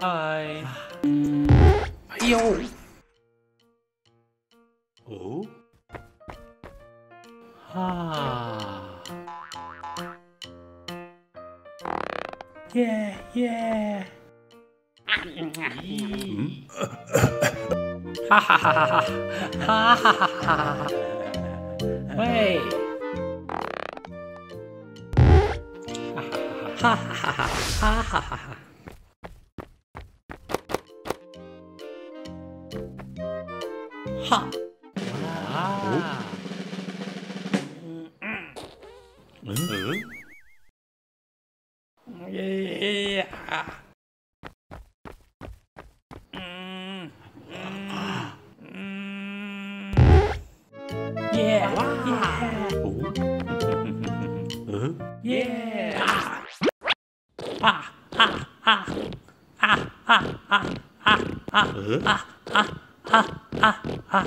Hi. Yo. Oh. Ah. Yeah, yeah. Ha ha ha ha ha ha ha ha. Wait. Ha ha ha ha ha ha ha ha. 哈哈哈哈。哈！哇！嗯嗯耶！嗯嗯嗯耶！哇！哦，嗯，耶！啊！啊啊啊啊啊啊啊啊 啊啊啊！